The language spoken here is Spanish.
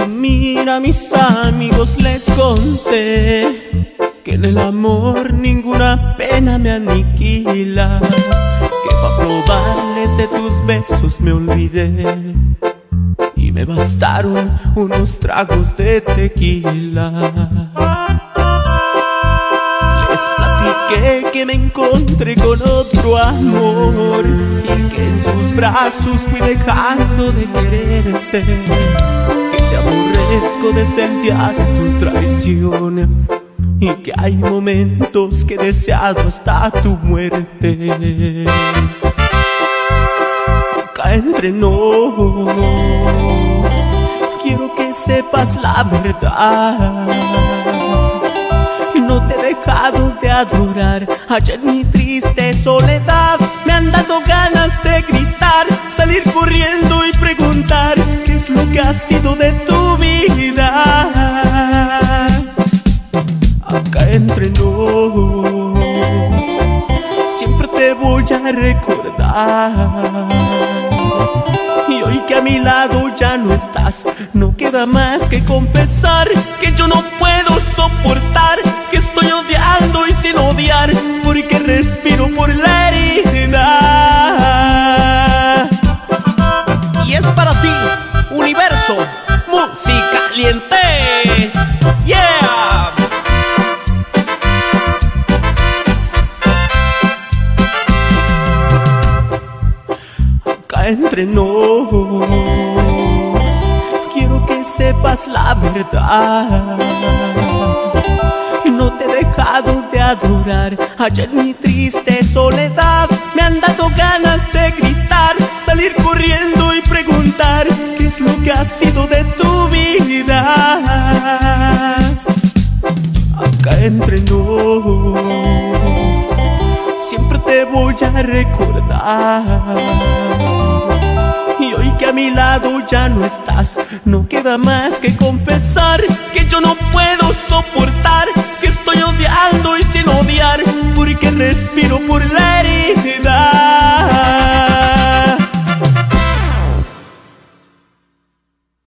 a mis amigos les conté que en el amor ninguna pena me aniquila, que para probarles de tus besos me olvidé y me bastaron unos tragos de tequila. Les platiqué que me encontré con otro amor y que en sus brazos fui dejando de quererte. De tu traición y que hay momentos que he deseado hasta tu muerte. Acá entre nos, quiero que sepas la verdad. No te he dejado de adorar, allá en mi triste soledad sido de tu vida acá entre nos. Siempre te voy a recordar. Y hoy que a mi lado ya no estás, no queda más que confesar que yo no puedo música caliente. Yeah. entre nos. Quiero que sepas la verdad. No te he dejado de adorar, allá en mi triste soledad me han dado ganas de gritar, salir corriendo lo que ha sido de tu vida. Acá entre nos, siempre te voy a recordar. Y hoy que a mi lado ya no estás, no queda más que confesar que yo no puedo soportar, que estoy odiando y sin odiar, porque respiro por la herida.